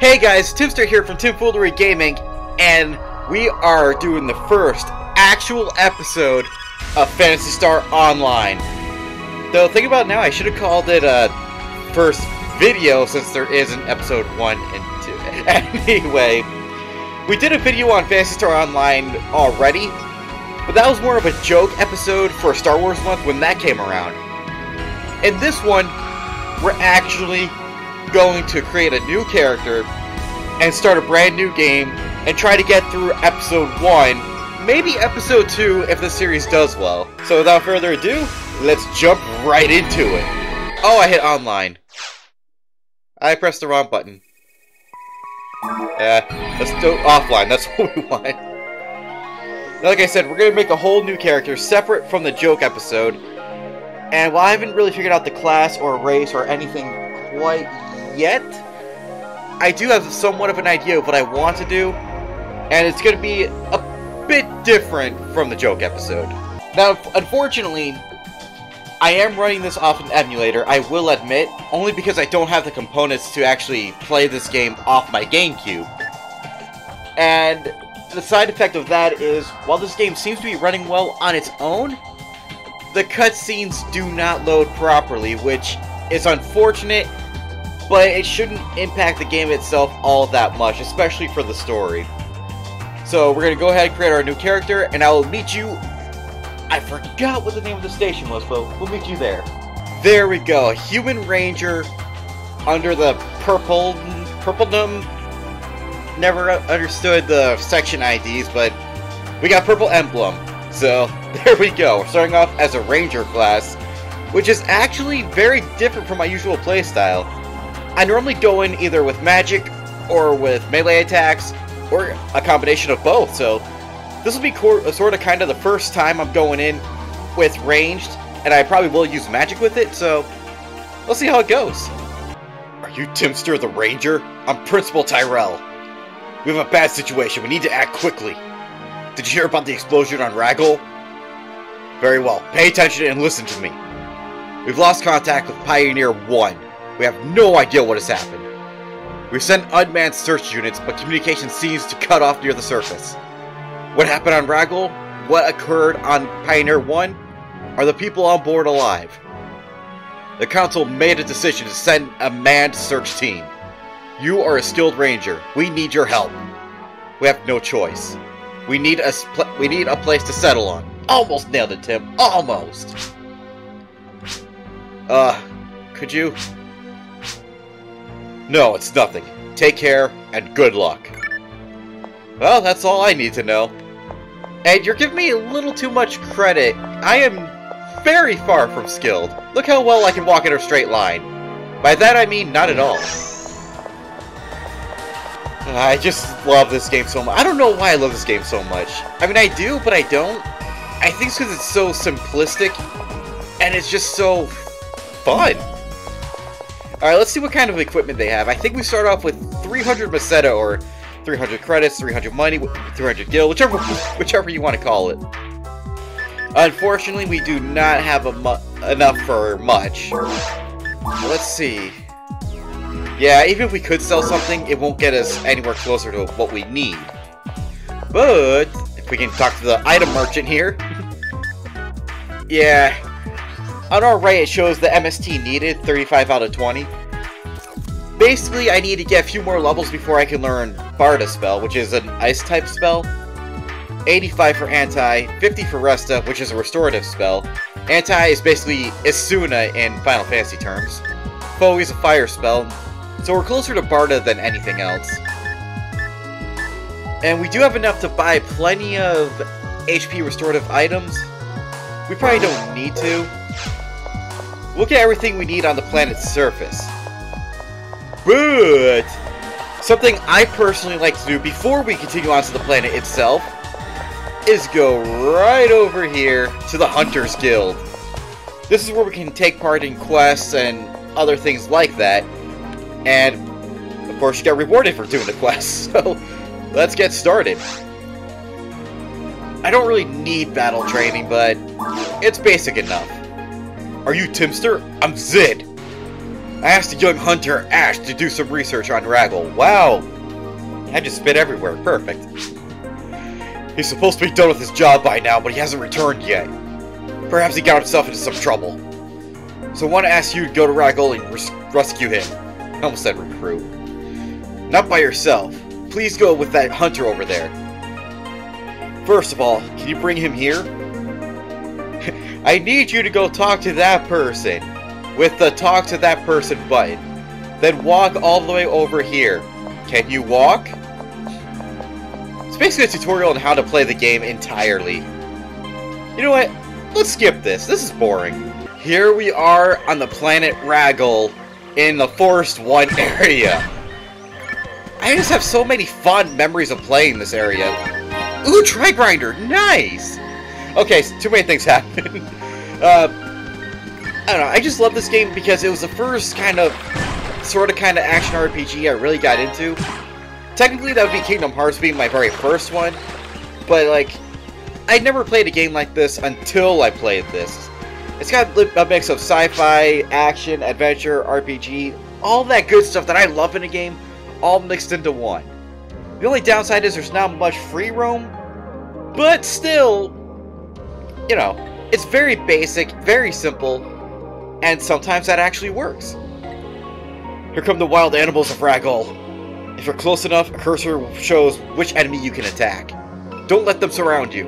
Hey guys, Timster here from Timfoolery Gaming, and we are doing the first actual episode of Phantasy Star Online. Though, think about now, I should have called it a first video since there is an episode 1 and 2. Anyway, we did a video on Phantasy Star Online already, but that was more of a joke episode for Star Wars Month when that came around. In this one, we're actually going to create a new character and start a brand new game and try to get through episode 1, maybe episode 2 if the series does well. So without further ado, let's jump right into it. Oh, I hit online. I pressed the wrong button. Yeah, let's do offline, that's what we want. Now, Like I said, we're going to make a whole new character separate from the joke episode. And while I haven't really figured out the class or race or anything quite yet, I do have somewhat of an idea of what I want to do, and it's going to be a bit different from the joke episode. Now, unfortunately, I am running this off an emulator, I will admit, only because I don't have the components to actually play this game off my GameCube. And the side effect of that is, while this game seems to be running well on its own, the cutscenes do not load properly, which is unfortunate, but it shouldn't impact the game itself all that much, especially for the story. So we're going to go ahead and create our new character, and I will meet you... I forgot what the name of the station was, but we'll meet you there. There we go, Human Ranger under the purple... purpledom... Never understood the section IDs, but we got purple emblem. So, there we go. We're starting off as a Ranger class, which is actually very different from my usual playstyle. I normally go in either with magic, or with melee attacks, or a combination of both, so this will be sort of kind of the first time I'm going in with ranged, and I probably will use magic with it, so let's see how it goes. Are you Timster the Ranger? I'm Principal Tyrell. We have a bad situation. We need to act quickly. Did you hear about the explosion on Ragol? Very well. Pay attention and listen to me. We've lost contact with Pioneer 1. We have no idea what has happened. We've sent unmanned search units, but communication seems to cut off near the surface. What happened on Ragol? What occurred on Pioneer 1? Are the people on board alive? The Council made a decision to send a manned search team. You are a skilled ranger. We need your help. We have no choice. We need a we need a place to settle on. Almost nailed it, Tim. Almost. Uh, could you? No, it's nothing. Take care and good luck. Well, that's all I need to know. And you're giving me a little too much credit. I am very far from skilled. Look how well I can walk in a straight line. By that I mean not at all. I just love this game so much. I don't know why I love this game so much. I mean, I do, but I don't. I think it's because it's so simplistic, and it's just so fun. Alright, let's see what kind of equipment they have. I think we start off with 300 Meseta, or 300 credits, 300 money, 300 gil, whichever, whichever you want to call it. Unfortunately, we do not have enough for much. Let's see. Yeah, even if we could sell something, it won't get us anywhere closer to what we need. But, if we can talk to the item merchant here... yeah. On our right, it shows the MST needed, 35 out of 20. Basically, I need to get a few more levels before I can learn Barta spell, which is an ice-type spell. 85 for Anti, 50 for Resta, which is a restorative spell. Anti is basically Esuna in Final Fantasy terms. Foe is a fire spell, so we're closer to Barta than anything else. And we do have enough to buy plenty of HP restorative items. We probably don't need to. Look at everything we need on the planet's surface. But something I personally like to do before we continue on to the planet itself is go right over here to the Hunters Guild. This is where we can take part in quests and other things like that. And, of course, you get rewarded for doing the quest, so let's get started. I don't really need battle training, but it's basic enough. Are you Timster? I'm Zid. I asked a young hunter, Ash, to do some research on Ragol. Wow! I just spit everywhere. Perfect. He's supposed to be done with his job by now, but he hasn't returned yet. Perhaps he got himself into some trouble. So I want to ask you to go to Ragol and res rescue him. I almost said recruit. Not by yourself. Please go with that hunter over there. First of all, can you bring him here? I need you to go talk to that person with the talk to that person button. Then walk all the way over here. Can you walk? It's basically a tutorial on how to play the game entirely. You know what? Let's skip this. This is boring. Here we are on the planet Ragol in the Forest 1 area. I just have so many fond memories of playing this area. Ooh, Tri Grinder! Nice! Okay, so too many things happen. uh, I don't know, I just love this game because it was the first kind of, sort of kind of action RPG I really got into. Technically, that would be Kingdom Hearts being my very first one, but like, I'd never played a game like this until I played this. It's got a mix of sci-fi, action, adventure, RPG, all that good stuff that I love in a game, all mixed into one. The only downside is there's not much free roam, but still, you know, it's very basic, very simple, and sometimes that actually works. Here come the wild animals of Ragol. If you're close enough, a cursor shows which enemy you can attack. Don't let them surround you.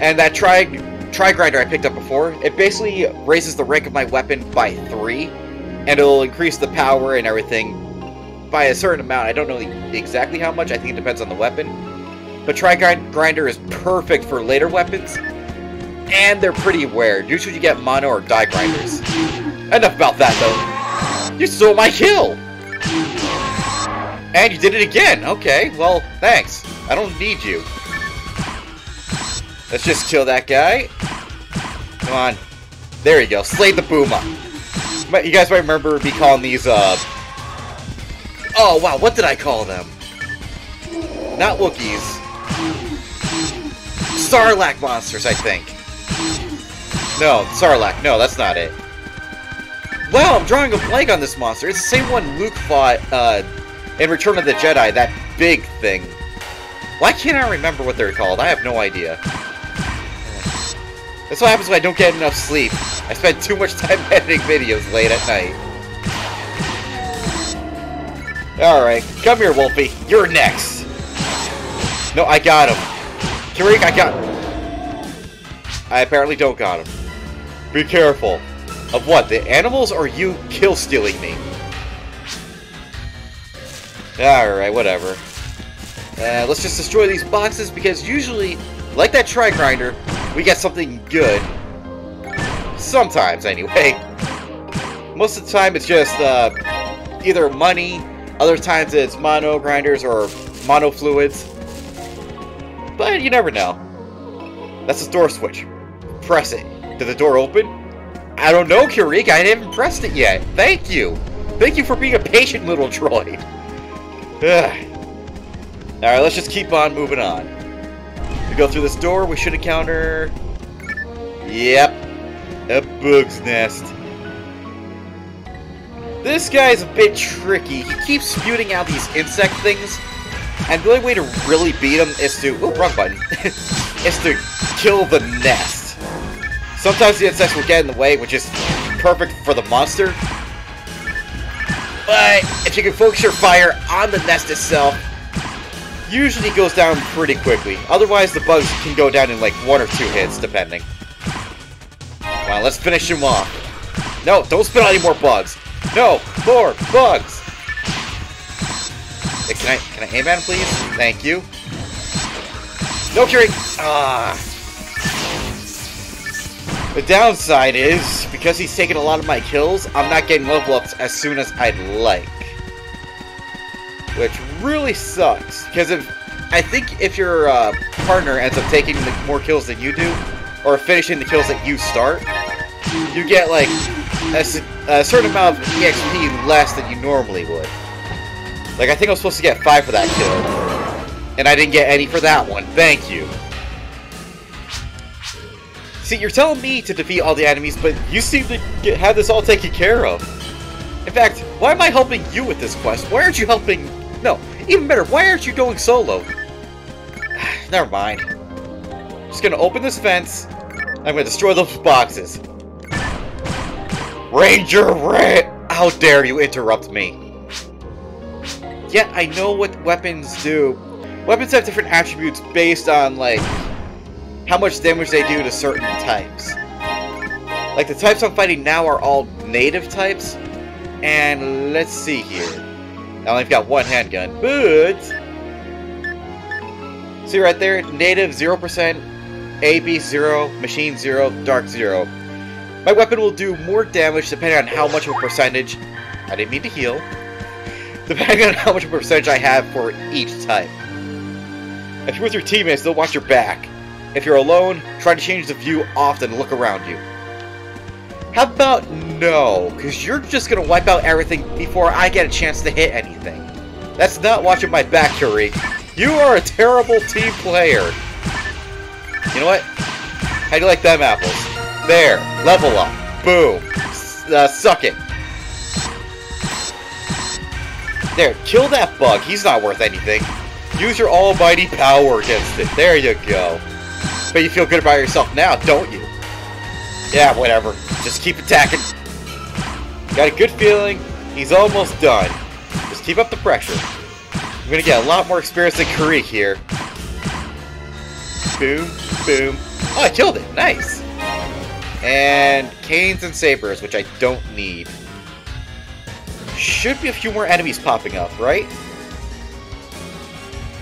And that tri Tri-Grinder I picked up before, it basically raises the rank of my weapon by 3, and it'll increase the power and everything by a certain amount. I don't know exactly how much, I think it depends on the weapon. But Tri-Grinder is perfect for later weapons, and they're pretty rare. Usually you get mono or die grinders. Enough about that, though. You stole my kill! And you did it again! Okay, well, thanks. I don't need you. Let's just kill that guy. Come on. There you go. Slay the Booma. You guys might remember me calling these, uh... Oh, wow. What did I call them? Not Wookiees. Sarlacc monsters, I think. No, Sarlacc. No, that's not it. Wow, I'm drawing a blank on this monster. It's the same one Luke fought uh, in Return of the Jedi, that big thing. Why can't I remember what they're called? I have no idea. That's what happens when I don't get enough sleep. I spend too much time editing videos late at night. Alright, come here, Wolfie. You're next. No, I got him. Kirik, I got... I apparently don't got him. Be careful. Of what, the animals or you kill-stealing me? Alright, whatever. Uh, let's just destroy these boxes because usually, like that Tri-Grinder, we get something good. Sometimes, anyway. Most of the time, it's just uh, either money, other times it's mono grinders or mono fluids. But you never know. That's the door switch. Press it. Did the door open? I don't know, Kirik. I haven't pressed it yet. Thank you. Thank you for being a patient little droid. Alright, let's just keep on moving on We go through this door, we should encounter... Yep. A bug's nest. This guy's a bit tricky. He keeps spewing out these insect things, and the only way to really beat them is to... Oh, wrong button. is to kill the nest. Sometimes the insects will get in the way, which is perfect for the monster. But if you can focus your fire on the nest itself, usually goes down pretty quickly. Otherwise, the bugs can go down in like one or two hits, depending. Well, let's finish him off. No, don't spit out any more bugs. No, more bugs. Can I can I aim at him, please? Thank you. No curing. Ah. The downside is, because he's taking a lot of my kills, I'm not getting level ups as soon as I'd like which really sucks. Because if I think if your uh, partner ends up taking more kills than you do, or finishing the kills that you start, you get like a, a certain amount of EXP less than you normally would. Like I think I was supposed to get five for that kill, and I didn't get any for that one. Thank you. See, you're telling me to defeat all the enemies, but you seem to get, have this all taken care of. In fact, why am I helping you with this quest? Why aren't you helping... No, even better, why aren't you going solo? Never mind. Just gonna open this fence. I'm gonna destroy those boxes. Ranger Ray! How dare you interrupt me? Yet I know what weapons do. Weapons have different attributes based on, like, how much damage they do to certain types. Like, the types I'm fighting now are all native types. And let's see here. I only got one handgun, but... See right there? Native 0%, AB 0, Machine 0, Dark 0. My weapon will do more damage depending on how much of a percentage... I didn't mean to heal. Depending on how much percentage I have for each type. If you're with your teammates, they'll watch your back. If you're alone, try to change the view often and look around you. How about no? Because you're just going to wipe out everything before I get a chance to hit anything. That's not watching my back, Karik. You are a terrible team player. You know what? How do you like them apples? There. Level up. Boom. Uh, suck it. There. Kill that bug. He's not worth anything. Use your almighty power against it. There you go. But you feel good about yourself now, don't you? Yeah, whatever. Just keep attacking. Got a good feeling. He's almost done. Just keep up the pressure. I'm gonna get a lot more experience than Karik here. Boom, boom. Oh, I killed it. Nice. And canes and sabers, which I don't need. Should be a few more enemies popping up, right?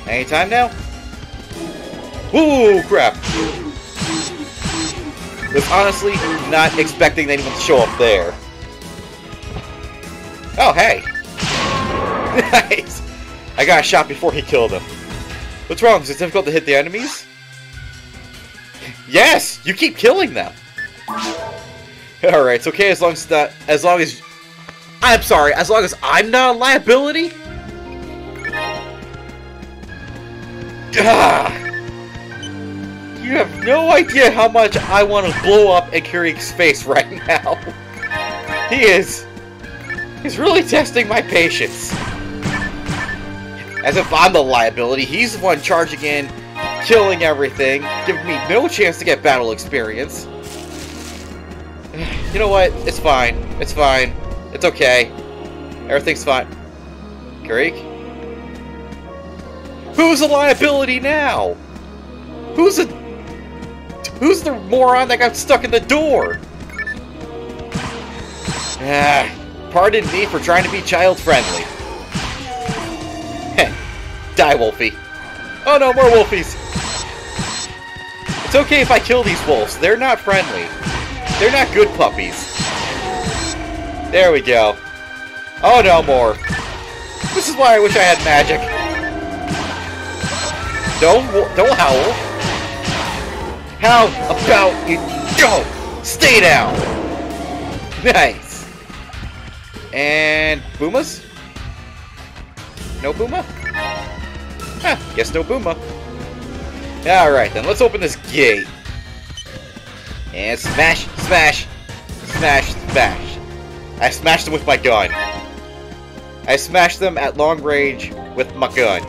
Anytime now? Ooh, crap. Was honestly not expecting anyone to show up there. Oh, hey. nice. I got a shot before he killed him. What's wrong? Is it difficult to hit the enemies? yes! You keep killing them! Alright, it's okay as long as that as long as I'm sorry, as long as I'm not a liability? Ah! You have no idea how much I want to blow up at face right now. he is... He's really testing my patience. As if I'm the liability. He's the one charging in, killing everything, giving me no chance to get battle experience. You know what? It's fine. It's fine. It's okay. Everything's fine. Karik? Who's a liability now? Who's a... Who's the moron that got stuck in the door? Ah, pardon me for trying to be child-friendly. Die, Wolfie. Oh no, more Wolfies! It's okay if I kill these wolves. They're not friendly. They're not good puppies. There we go. Oh no, more. This is why I wish I had magic. Don't don't howl. How about you go? Stay down. Nice. And Boomas? No Booma? Huh, guess no Booma. Alright then, let's open this gate. And smash, smash, smash, smash. I smashed them with my gun. I smashed them at long range with my gun.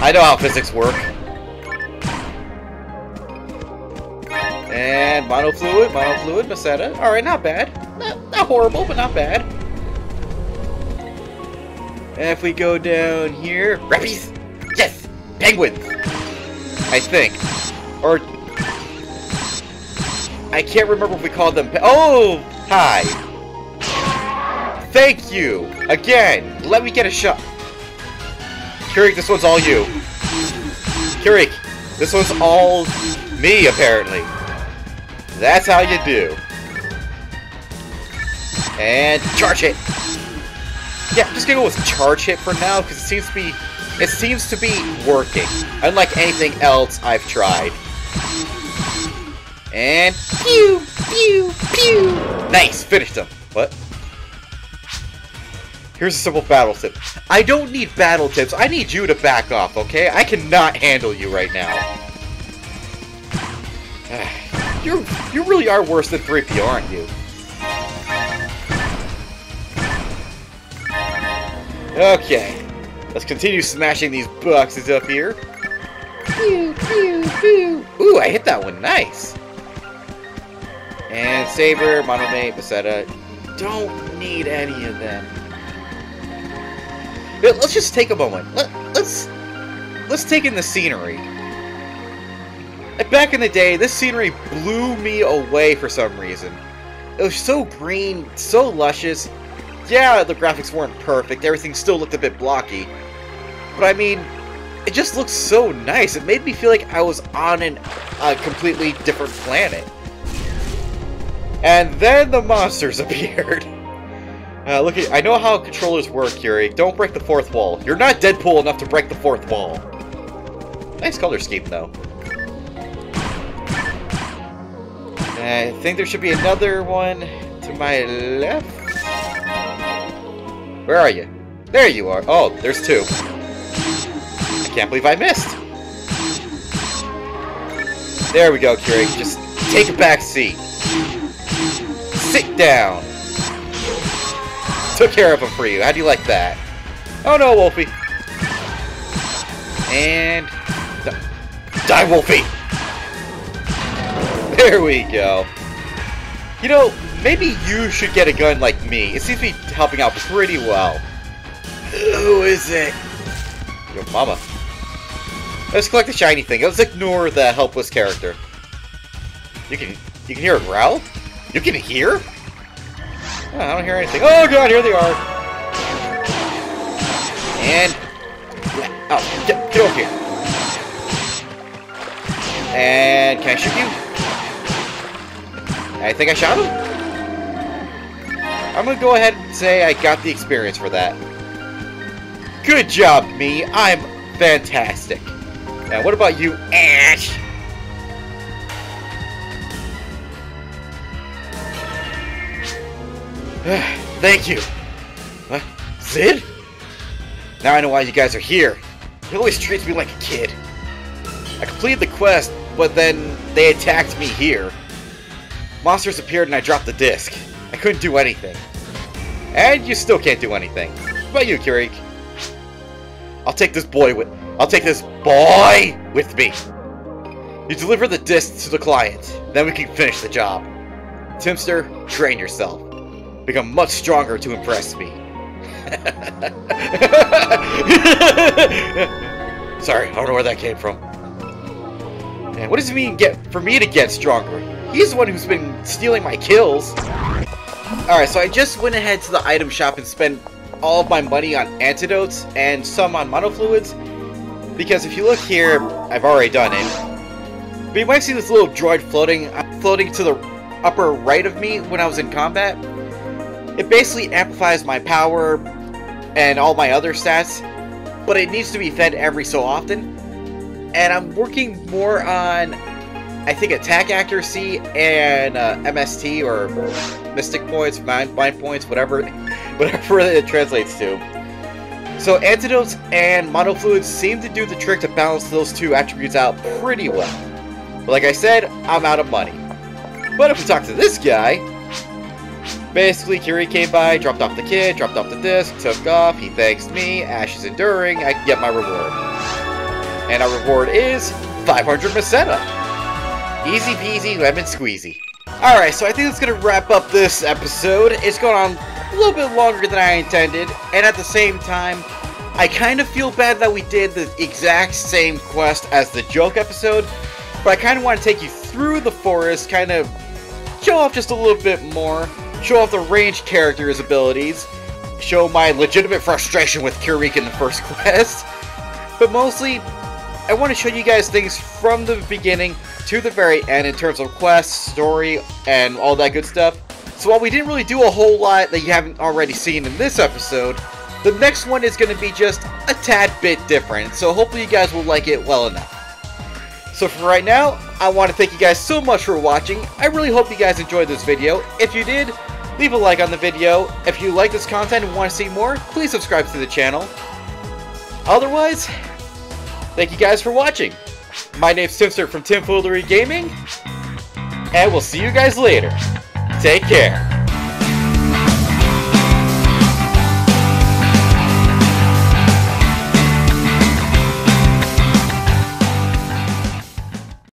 I know how physics work. And monofluid, monofluid, Meseta. Alright, not bad. Not, not horrible, but not bad. And if we go down here... Rappies! Yes! Penguins! I think. Or... I can't remember if we called them... Oh! Hi! Thank you! Again! Let me get a shot! Karik, this one's all you. Karik, this one's all me, apparently. That's how you do. And charge it! Yeah, I'm just gonna go with charge hit for now, because it seems to be it seems to be working. Unlike anything else I've tried. And pew pew pew Nice, finished him. What? Here's a simple battle tip. I don't need battle tips. I need you to back off, okay? I cannot handle you right now. you you really are worse than 3PO, aren't you? Okay, let's continue smashing these boxes up here. Pew, pew, pew. Ooh, I hit that one. Nice. And Saber, Monomate, Meseta. Don't need any of them. But let's just take a moment. Let, let's let's take in the scenery. Back in the day, this scenery blew me away for some reason. It was so green, so luscious. Yeah, the graphics weren't perfect. Everything still looked a bit blocky. But I mean, it just looks so nice. It made me feel like I was on an, a completely different planet. And then the monsters appeared. Uh, look at, I know how controllers work, Curie. Don't break the fourth wall. You're not Deadpool enough to break the fourth wall. Nice color scheme, though. I think there should be another one to my left. Where are you? There you are. Oh, there's two. I can't believe I missed. There we go, Curie. Just take a back seat. Sit down. Took care of him for you. How do you like that? Oh no, Wolfie. And... Die, Wolfie! There we go. You know, maybe you should get a gun like me. It seems to be helping out pretty well. Who is it? Your mama. Let's collect the shiny thing. Let's ignore the helpless character. You can you can hear a growl? You can hear? Oh, I don't hear anything. Oh god, here they are. And oh, get, get over here. And can I shoot you? I think I shot him. I'm gonna go ahead and say I got the experience for that. Good job, me. I'm fantastic. Now, what about you, Ash? Thank you. What? Zid? Now I know why you guys are here. He always treats me like a kid. I completed the quest, but then they attacked me here. Monsters appeared and I dropped the disc. I couldn't do anything. And you still can't do anything. What about you, Kirik? I'll take this boy with- I'll take this BOY with me. You deliver the disc to the client, then we can finish the job. Timster, train yourself. Become much stronger to impress me. Sorry, I don't know where that came from. And what does it mean get for me to get stronger? He's the one who's been stealing my kills. Alright, so I just went ahead to the item shop and spent all of my money on antidotes and some on monofluids. Because if you look here, I've already done it. But you might see this little droid floating, uh, floating to the upper right of me when I was in combat. It basically amplifies my power and all my other stats, but it needs to be fed every so often. And I'm working more on, I think, attack accuracy and uh, MST or Mystic points, mind, mind points, whatever, whatever it translates to. So antidotes and monofluids seem to do the trick to balance those two attributes out pretty well. But like I said, I'm out of money. But if we talk to this guy, Basically, Curie came by, dropped off the kid, dropped off the disc, took off, he thanks me, Ash is enduring, I get my reward. And our reward is 500 Meseta. Easy peasy, lemon squeezy. Alright, so I think that's going to wrap up this episode. It's gone on a little bit longer than I intended, and at the same time, I kind of feel bad that we did the exact same quest as the joke episode, but I kind of want to take you through the forest, kind of show off just a little bit more, show off the ranged character's abilities, show my legitimate frustration with Kirik in the first quest, but mostly, I want to show you guys things from the beginning to the very end in terms of quests, story, and all that good stuff. So while we didn't really do a whole lot that you haven't already seen in this episode, the next one is going to be just a tad bit different, so hopefully you guys will like it well enough. So for right now, I want to thank you guys so much for watching. I really hope you guys enjoyed this video. If you did, leave a like on the video. If you like this content and want to see more, please subscribe to the channel. Otherwise, thank you guys for watching. My name's Timster from Timfoolery Gaming, and we'll see you guys later. Take care.